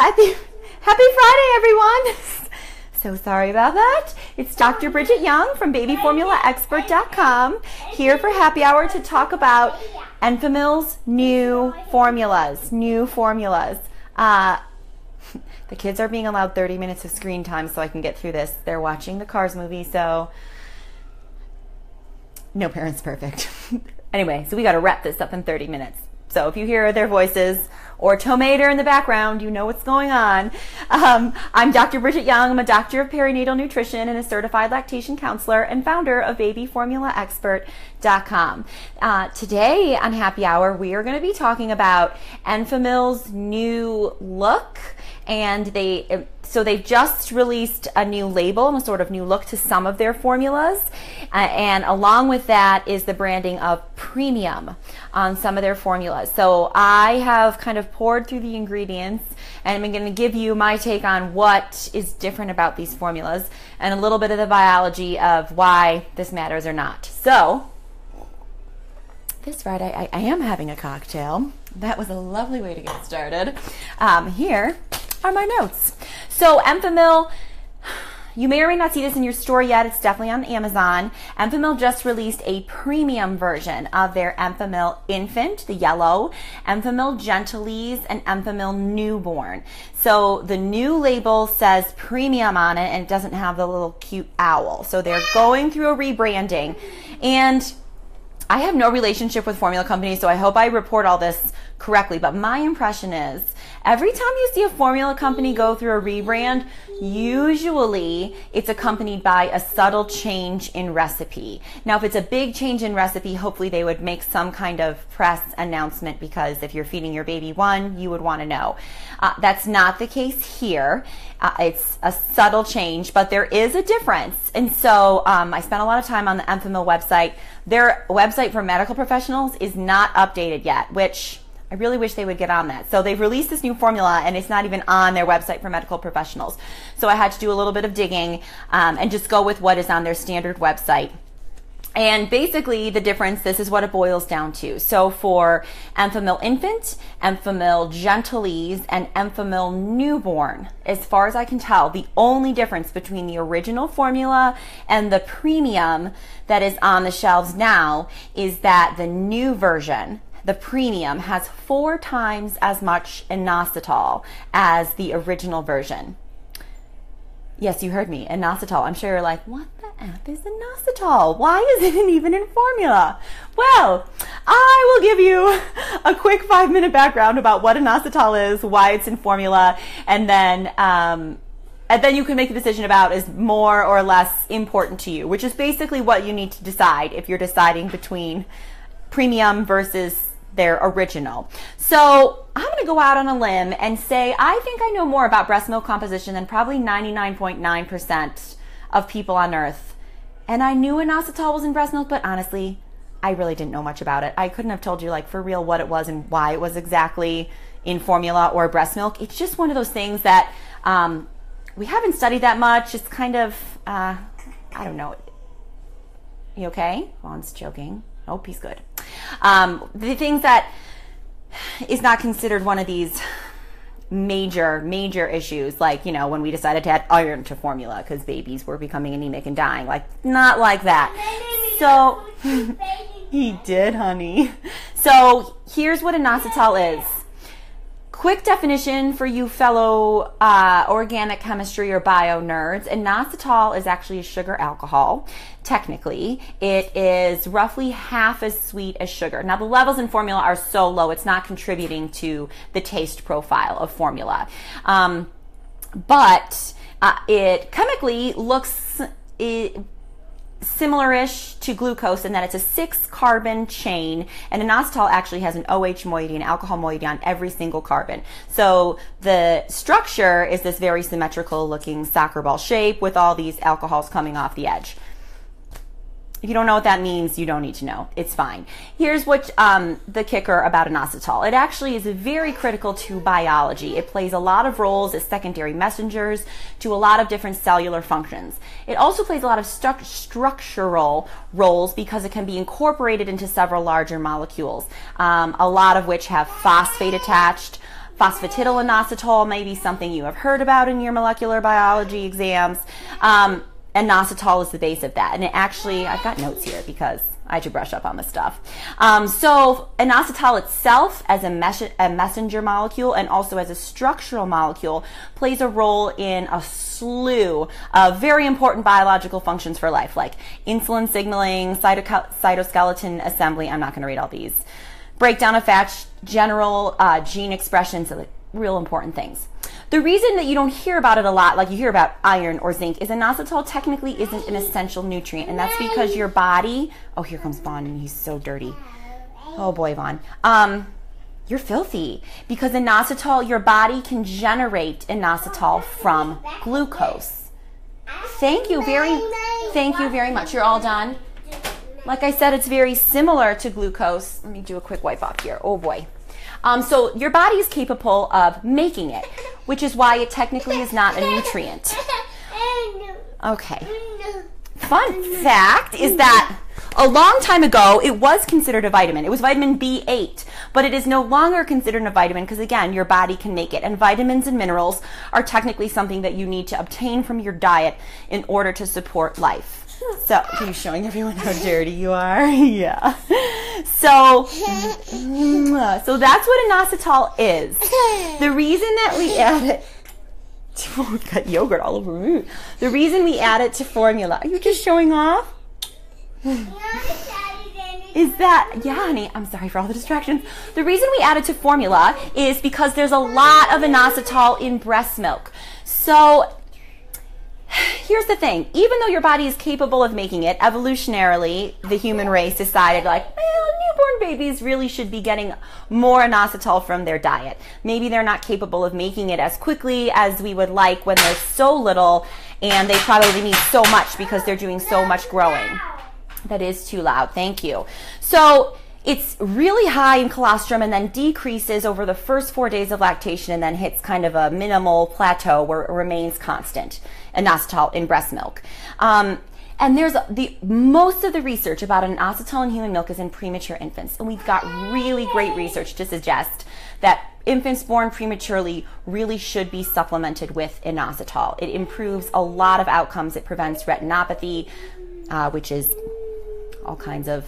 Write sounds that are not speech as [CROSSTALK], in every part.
Happy, happy Friday, everyone. So sorry about that. It's Dr. Bridget Young from babyformulaexpert.com here for happy hour to talk about Enfamil's new formulas. New formulas. Uh, the kids are being allowed 30 minutes of screen time so I can get through this. They're watching the Cars movie, so no parent's perfect. [LAUGHS] anyway, so we got to wrap this up in 30 minutes. So if you hear their voices or tomato in the background, you know what's going on. Um, I'm Dr. Bridget Young. I'm a doctor of perinatal nutrition and a certified lactation counselor and founder of babyformulaexpert.com. Uh, today on Happy Hour, we are going to be talking about Enfamil's new look and they so they've just released a new label and a sort of new look to some of their formulas. Uh, and along with that is the branding of premium on some of their formulas. So I have kind of poured through the ingredients and I'm going to give you my take on what is different about these formulas and a little bit of the biology of why this matters or not. So this Friday I, I am having a cocktail. That was a lovely way to get started. Um, here are my notes. So Enfamil, you may or may not see this in your store yet. It's definitely on Amazon. Enfamil just released a premium version of their Enfamil Infant, the yellow, Enfamil Gentlease, and Enfamil Newborn. So the new label says premium on it and it doesn't have the little cute owl. So they're going through a rebranding. And I have no relationship with formula companies, so I hope I report all this correctly. But my impression is Every time you see a formula company go through a rebrand, usually it's accompanied by a subtle change in recipe. Now, if it's a big change in recipe, hopefully they would make some kind of press announcement because if you're feeding your baby one, you would want to know. Uh, that's not the case here. Uh, it's a subtle change, but there is a difference. And so um, I spent a lot of time on the Enfamil website. Their website for medical professionals is not updated yet, which I really wish they would get on that. So they've released this new formula and it's not even on their website for medical professionals. So I had to do a little bit of digging um, and just go with what is on their standard website. And basically, the difference, this is what it boils down to. So for Enfamil Infant, Enfamil Gentlease, and Enfamil Newborn, as far as I can tell, the only difference between the original formula and the premium that is on the shelves now is that the new version the premium has four times as much inositol as the original version. Yes, you heard me, inositol. I'm sure you're like, what the F is inositol? Why isn't it [LAUGHS] even in formula? Well, I will give you [LAUGHS] a quick five minute background about what inositol is, why it's in formula, and then, um, and then you can make a decision about is more or less important to you, which is basically what you need to decide if you're deciding between premium versus their original. So I'm going to go out on a limb and say I think I know more about breast milk composition than probably 99.9% of people on earth. And I knew inositol was in breast milk, but honestly, I really didn't know much about it. I couldn't have told you, like, for real, what it was and why it was exactly in formula or breast milk. It's just one of those things that um, we haven't studied that much. It's kind of, uh, I don't know. You okay? Juan's joking. Oh, he's good. Um, the things that is not considered one of these major major issues like you know when we decided to add iron to formula because babies were becoming anemic and dying like not like that so he did honey so here's what inositol is Quick definition for you fellow uh, organic chemistry or bio nerds. Inositol is actually a sugar alcohol. Technically, it is roughly half as sweet as sugar. Now, the levels in formula are so low, it's not contributing to the taste profile of formula. Um, but uh, it chemically looks it, similar-ish to glucose in that it's a six carbon chain and inositol actually has an OH moiety and alcohol moiety on every single carbon. So the structure is this very symmetrical looking soccer ball shape with all these alcohols coming off the edge. If you don't know what that means, you don't need to know. It's fine. Here's what um, the kicker about inositol. It actually is very critical to biology. It plays a lot of roles as secondary messengers to a lot of different cellular functions. It also plays a lot of stru- structural roles because it can be incorporated into several larger molecules, um, a lot of which have phosphate attached Phosphatidylinositol may be something you have heard about in your molecular biology exams. Um, inositol is the base of that. And it actually, I've got notes here because I had to brush up on this stuff. Um, so, inositol itself, as a, mes- a, messenger molecule and also as a structural molecule, plays a role in a slew of very important biological functions for life, like insulin signaling, cytoc- cytoskeleton assembly. I'm not going to read all these. Breakdown of fats, general uh, gene expression, so like real important things. The reason that you don't hear about it a lot, like you hear about iron or zinc, is inositol technically isn't an essential nutrient, and that's because your body. Oh, here comes Vaughn, and he's so dirty. Oh boy, Vaughn. Um, you're filthy because inositol, your body can generate inositol from glucose. Thank you very, thank you very much. You're all done. Like I said, it's very similar to glucose. Let me do a quick wipe off here. Oh boy. Um, so your body is capable of making it, which is why it technically is not a nutrient. Okay. Fun fact is that a long time ago, it was considered a vitamin. It was vitamin B8, but it is no longer considered a vitamin because, again, your body can make it. And vitamins and minerals are technically something that you need to obtain from your diet in order to support life. So, you showing everyone how dirty you are? [LAUGHS] yeah. So, [LAUGHS] so that's what inositol is. The reason that we add it to, [LAUGHS] got yogurt all over me. The reason we add it to formula. Are you just showing off? is that yeah honey i'm sorry for all the distractions the reason we add it to formula is because there's a lot of inositol in breast milk so here's the thing. Even though your body is capable of making it evolutionarily the human race decided like well newborn babies really should be getting more inositol from their diet. Maybe they're not capable of making it as quickly as we would like when they're so little and they probably need so much because they're doing so much growing. That is too loud. Thank you. So it's really high in colostrum and then decreases over the first four days of lactation and then hits kind of a minimal plateau where it remains constant inositol in breast milk. Um, and there's the most of the research about inositol in human milk is in premature infants, and we've got really great research to suggest that infants born prematurely really should be supplemented with inositol. It improves a lot of outcomes. It prevents retinopathy, uh, which is all kinds of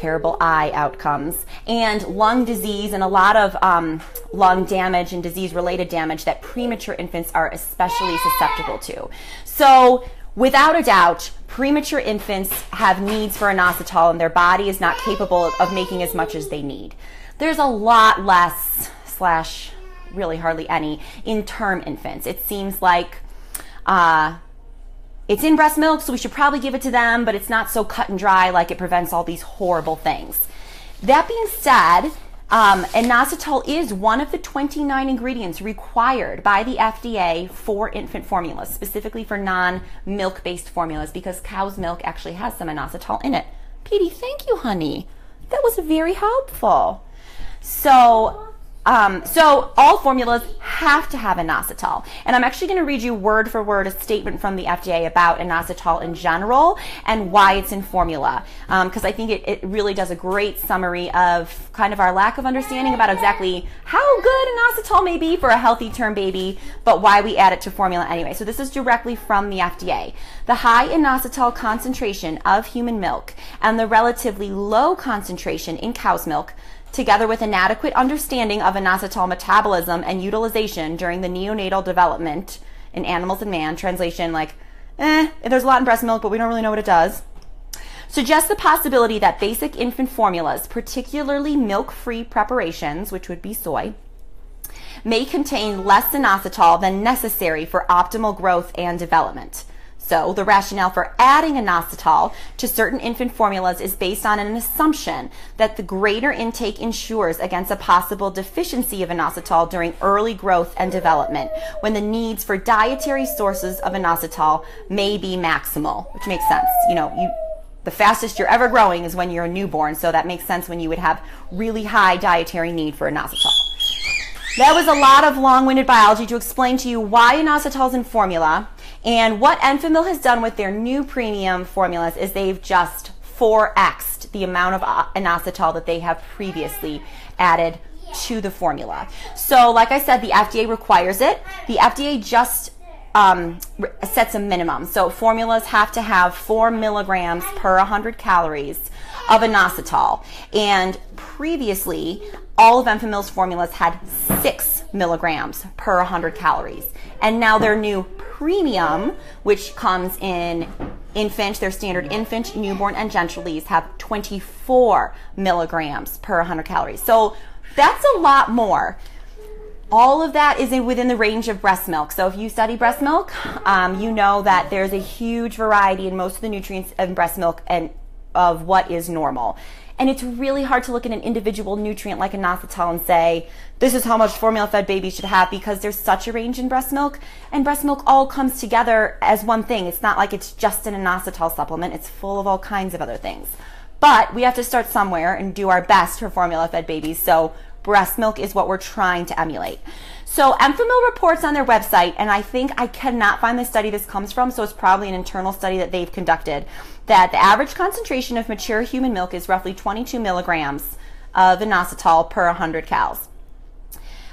terrible eye outcomes, and lung disease, and a lot of um, lung damage and disease related damage that premature infants are especially susceptible to. So, without a doubt, premature infants have needs for inositol, and their body is not capable of making as much as they need. There's a lot less, slash, really hardly any, in term infants. It seems like. Uh, it's in breast milk, so we should probably give it to them, but it's not so cut and dry like it prevents all these horrible things. That being said, um, inositol is one of the 29 ingredients required by the FDA for infant formulas, specifically for non milk based formulas, because cow's milk actually has some inositol in it. Petey, thank you, honey. That was very helpful. So, um, so all formulas have to have inositol. And I'm actually going to read you word for word a statement from the FDA about inositol in general and why it's in formula. Because um, I think it, it really does a great summary of kind of our lack of understanding about exactly how good inositol may be for a healthy term baby, but why we add it to formula anyway. So this is directly from the FDA. The high inositol concentration of human milk and the relatively low concentration in cow's milk together with an adequate understanding of inositol metabolism and utilization during the neonatal development in animals and man, translation like, eh, there's a lot in breast milk, but we don't really know what it does, suggests the possibility that basic infant formulas, particularly milk free preparations, which would be soy, may contain less inositol than necessary for optimal growth and development. So the rationale for adding inositol to certain infant formulas is based on an assumption that the greater intake ensures against a possible deficiency of inositol during early growth and development when the needs for dietary sources of inositol may be maximal, which makes sense. You know, you the fastest you're ever growing is when you're a newborn, so that makes sense when you would have really high dietary need for inositol. That was a lot of long-winded biology to explain to you why inositol is in formula and what Enfamil has done with their new premium formulas is they've just 4xed the amount of uh, inositol that they have previously added to the formula. So, like I said, the FDA requires it. The FDA just um, sets a minimum. So formulas have to have four milligrams per 100 calories of inositol. And previously, all of Enfamil's formulas had six milligrams per 100 calories. And now their new premium, which comes in infant, their standard infant, newborn, and gentle have 24 milligrams per 100 calories. So that's a lot more all of that is in, within the range of breast milk. So if you study breast milk, um, you know that there's a huge variety in most of the nutrients in breast milk and of what is normal. And it's really hard to look at an individual nutrient like inositol and say, this is how much formula fed babies should have because there's such a range in breast milk. And breast milk all comes together as one thing. It's not like it's just an inositol supplement, it's full of all kinds of other things. But we have to start somewhere and do our best for formula fed babies. So breast milk is what we're trying to emulate. So Enfamil reports on their website, and I think I cannot find the study this comes from, so it's probably an internal study that they've conducted, that the average concentration of mature human milk is roughly 22 milligrams of inositol per 100 cals.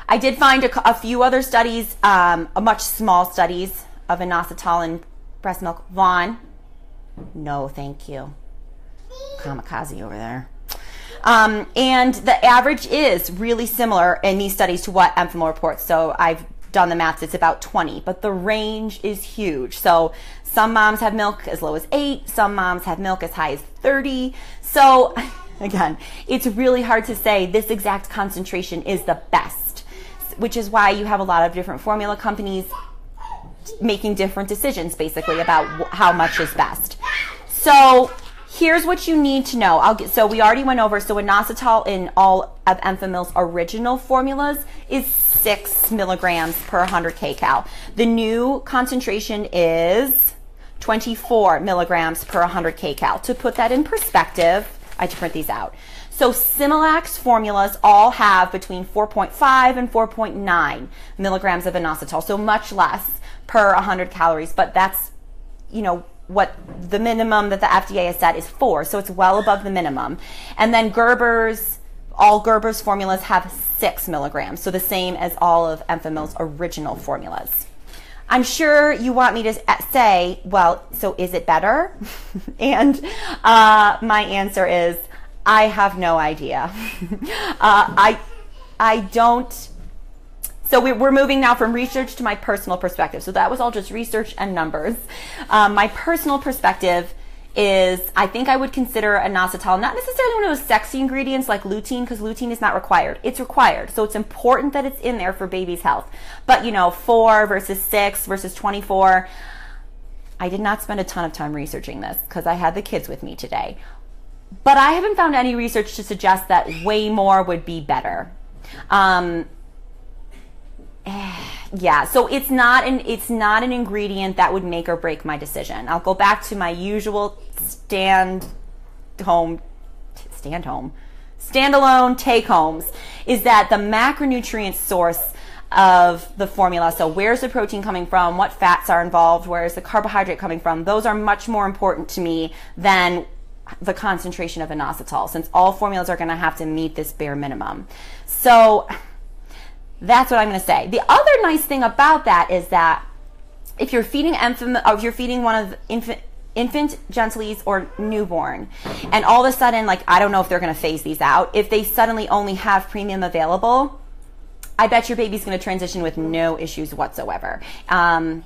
I did find a, a few other studies, um, much small studies of inositol in breast milk. Vaughn, no, thank you. Kamikaze over there. Um, and the average is really similar in these studies to what Enfamil reports. So I've done the maths, it's about 20, but the range is huge. So some moms have milk as low as eight, some moms have milk as high as 30. So [LAUGHS] again, it's really hard to say this exact concentration is the best, which is why you have a lot of different formula companies making different decisions basically about how much is best. So here's what you need to know. I'll get, so we already went over. So inositol in all of Enfamil's original formulas is six milligrams per 100 kcal. The new concentration is 24 milligrams per 100 kcal. To put that in perspective, I had to print these out. So Similac formulas all have between 4.5 and 4.9 milligrams of inositol, so much less per 100 calories, but that's, you know, what the minimum that the FDA has set is four, so it's well above the minimum. And then Gerber's, all Gerber's formulas have six milligrams, so the same as all of Enfamil's original formulas. I'm sure you want me to say, well, so is it better? [LAUGHS] and uh, my answer is, I have no idea. [LAUGHS] uh, I, I don't so we're moving now from research to my personal perspective. So that was all just research and numbers. Um, my personal perspective is I think I would consider inositol not necessarily one of those sexy ingredients like lutein because lutein is not required. It's required. So it's important that it's in there for baby's health. But you know, 4 versus 6 versus 24 I did not spend a ton of time researching this because I had the kids with me today. But I haven't found any research to suggest that way more would be better. Um, yeah so it's not an it's not an ingredient that would make or break my decision. I'll go back to my usual stand home stand home standalone take homes is that the macronutrient source of the formula so where's the protein coming from what fats are involved where's the carbohydrate coming from those are much more important to me than the concentration of inositol since all formulas are going to have to meet this bare minimum. So that's what I'm going to say. The other nice thing about that is that if you're feeding infant, or if you're feeding one of infant infant or newborn and all of a sudden like i don't know if they're going to phase these out if they suddenly only have premium available i bet your baby's going to transition with no issues whatsoever um,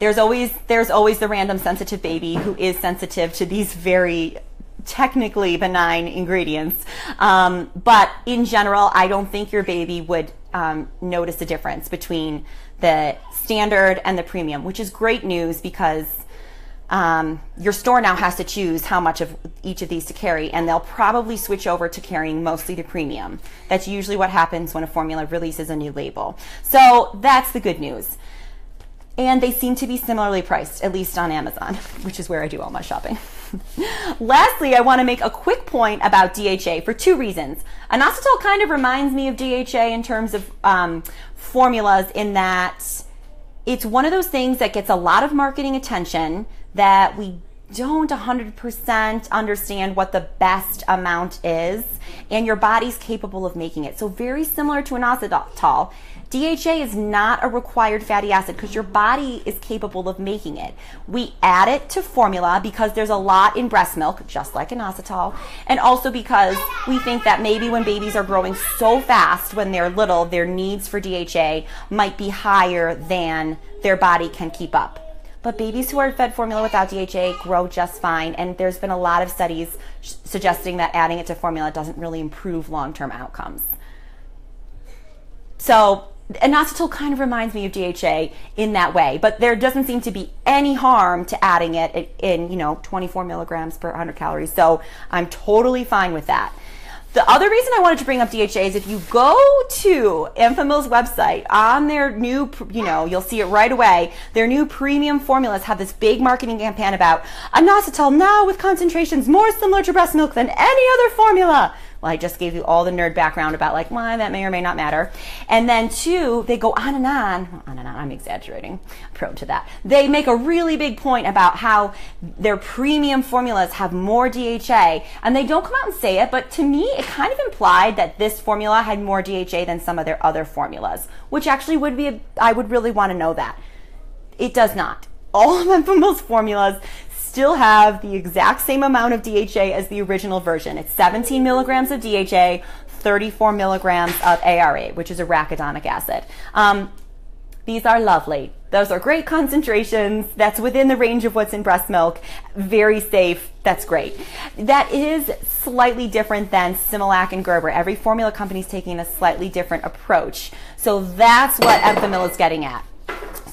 there's always there's always the random sensitive baby who is sensitive to these very technically benign ingredients um, but in general i don't think your baby would um, notice a difference between the standard and the premium, which is great news because um, your store now has to choose how much of each of these to carry, and they'll probably switch over to carrying mostly the premium. That's usually what happens when a formula releases a new label. So that's the good news. And they seem to be similarly priced, at least on Amazon, [LAUGHS] which is where I do all my shopping. [LAUGHS] Lastly, I want to make a quick point about DHA for two reasons. Inositol kind of reminds me of DHA in terms of um, formulas, in that it's one of those things that gets a lot of marketing attention that we don't 100% understand what the best amount is, and your body's capable of making it. So, very similar to an inositol. DHA is not a required fatty acid because your body is capable of making it. We add it to formula because there's a lot in breast milk, just like an inositol, and also because we think that maybe when babies are growing so fast when they're little, their needs for DHA might be higher than their body can keep up. But babies who are fed formula without DHA grow just fine, and there's been a lot of studies suggesting that adding it to formula doesn't really improve long term outcomes. So, inositol kind of reminds me of DHA in that way, but there doesn't seem to be any harm to adding it in, you know, 24 milligrams per 100 calories. So I'm totally fine with that. The other reason I wanted to bring up DHA is if you go to Enfamil's website on their new, you know, you'll see it right away. Their new premium formulas have this big marketing campaign about inositol now with concentrations more similar to breast milk than any other formula. Well, I just gave you all the nerd background about like why that may or may not matter. And then two, they go on and on, on and on. I'm exaggerating, prone to that. They make a really big point about how their premium formulas have more DHA, and they don't come out and say it, but to me, it kind of implied that this formula had more DHA than some of their other formulas, which actually would be, a, I would really want to know that. It does not all of Enfamil's formulas still have the exact same amount of DHA as the original version. It's 17 milligrams of DHA, 34 milligrams of ARA, which is arachidonic acid. Um, these are lovely. Those are great concentrations. That's within the range of what's in breast milk. Very safe. That's great. That is slightly different than Similac and Gerber. Every formula company is taking a slightly different approach. So that's what Enfamil is getting at.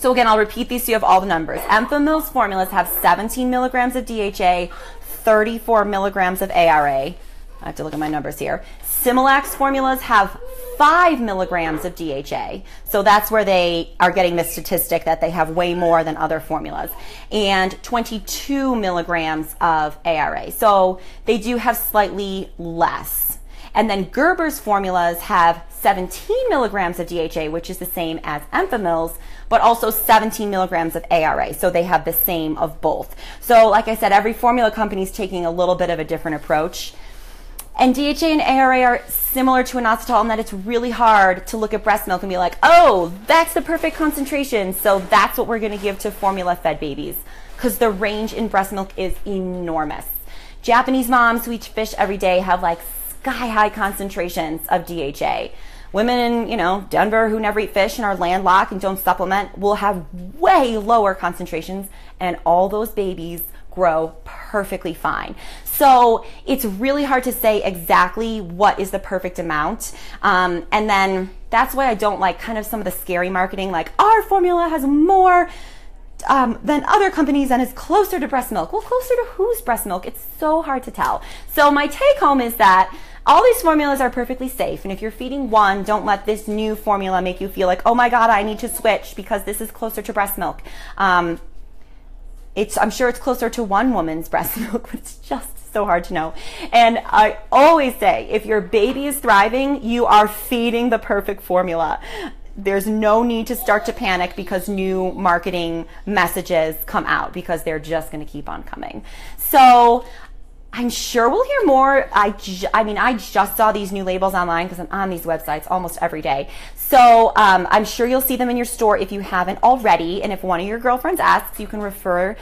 So again, I'll repeat these so you have all the numbers. Enfamil's formulas have 17 milligrams of DHA, 34 milligrams of ARA. I have to look at my numbers here. Similac's formulas have 5 milligrams of DHA. So that's where they are getting the statistic that they have way more than other formulas. And 22 milligrams of ARA. So they do have slightly less. And then Gerber's formulas have 17 milligrams of DHA, which is the same as Enfamil's, but also 17 milligrams of ARA. So they have the same of both. So, like I said, every formula company is taking a little bit of a different approach. And DHA and ARA are similar to inositol in that it's really hard to look at breast milk and be like, oh, that's the perfect concentration. So that's what we're going to give to formula fed babies because the range in breast milk is enormous. Japanese moms who eat fish every day have like sky high concentrations of DHA. Women in, you know, Denver who never eat fish and are landlocked and don't supplement will have way lower concentrations and all those babies grow perfectly fine. So it's really hard to say exactly what is the perfect amount. Um, and then that's why I don't like kind of some of the scary marketing, like our formula has more um, than other companies and is closer to breast milk. Well, closer to whose breast milk? It's so hard to tell. So my take home is that all these formulas are perfectly safe. And if you're feeding one, don't let this new formula make you feel like, oh my God, I need to switch because this is closer to breast milk. Um, it's, I'm sure it's closer to one woman's [LAUGHS] breast milk, but it's just so hard to know. And I always say, if your baby is thriving, you are feeding the perfect formula. There's no need to start to panic because new marketing messages come out because they're just going to keep on coming. So I'm sure we'll hear more. I, I mean, I just saw these new labels online because I'm on these websites almost every day. So um, I'm sure you'll see them in your store if you haven't already. And if one of your girlfriends asks, you can refer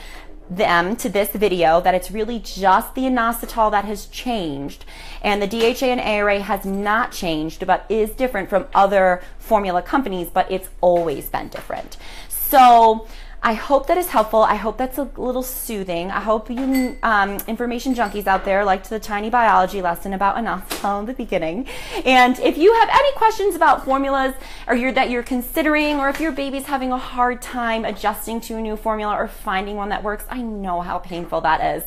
them to this video that it's really just the inositol that has changed and the DHA and ARA has not changed but is different from other formula companies but it's always been different. So I hope that is helpful. I hope that's a little soothing. I hope you um, information junkies out there liked the tiny biology lesson about inositol [LAUGHS] in the beginning. And if you have any questions about formulas or you're, that you're considering, or if your baby's having a hard time adjusting to a new formula or finding one that works, I know how painful that is.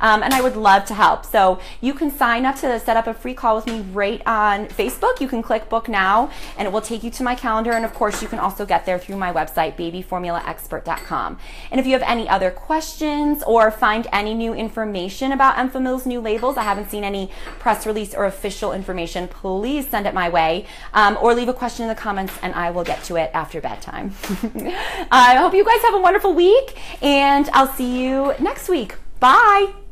Um, and I would love to help. So you can sign up to set up a free call with me right on Facebook. You can click book now and it will take you to my calendar. And of course, you can also get there through my website, babyformulaexpert.com. And if you have any other questions or find any new information about Enfamil's new labels, I haven't seen any press release or official information, please send it my way um, or leave a question in the comments and I will get to it after bedtime. [LAUGHS] I hope you guys have a wonderful week and I'll see you next week. Bye.